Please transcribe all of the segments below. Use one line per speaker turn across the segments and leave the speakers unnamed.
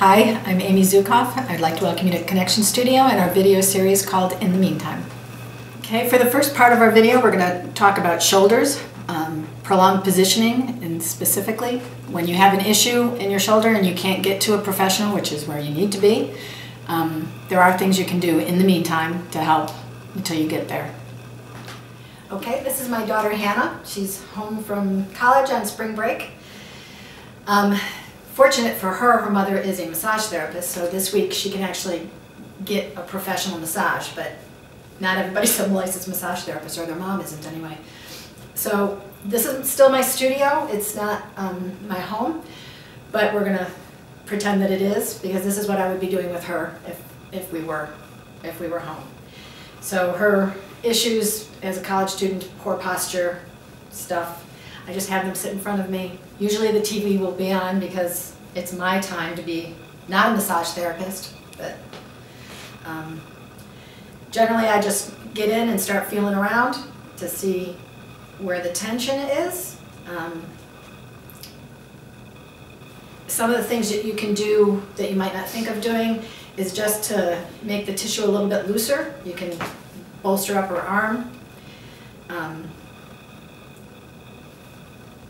Hi, I'm Amy Zukoff. I'd like to welcome you to Connection Studio and our video series called In the Meantime. Okay, for the first part of our video, we're going to talk about shoulders, um, prolonged positioning, and specifically when you have an issue in your shoulder and you can't get to a professional, which is where you need to be, um, there are things you can do in the meantime to help until you get there. Okay, this is my daughter Hannah. She's home from college on spring break. Um, fortunate for her, her mother is a massage therapist, so this week she can actually get a professional massage, but not everybody's a licensed massage therapist, or their mom isn't anyway. So this is still my studio, it's not um, my home, but we're gonna pretend that it is, because this is what I would be doing with her if, if we were, if we were home. So her issues as a college student, poor posture, stuff, I just have them sit in front of me. Usually the TV will be on because it's my time to be not a massage therapist, but um, generally I just get in and start feeling around to see where the tension is. Um, some of the things that you can do that you might not think of doing is just to make the tissue a little bit looser. You can bolster up her arm. Um,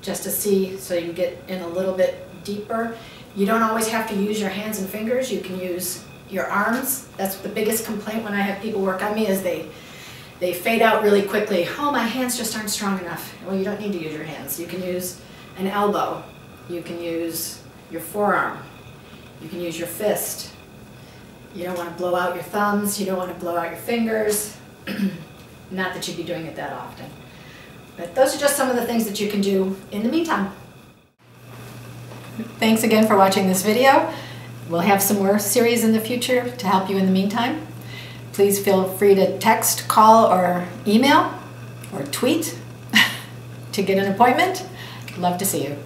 just to see so you get in a little bit deeper. You don't always have to use your hands and fingers. You can use your arms. That's the biggest complaint when I have people work on me is they they fade out really quickly. Oh, my hands just aren't strong enough. Well, you don't need to use your hands. You can use an elbow. You can use your forearm. You can use your fist. You don't want to blow out your thumbs. You don't want to blow out your fingers. Not that you'd be doing it that often. But those are just some of the things that you can do in the meantime. Thanks again for watching this video. We'll have some more series in the future to help you in the meantime. Please feel free to text, call, or email, or tweet to get an appointment. Love to see you.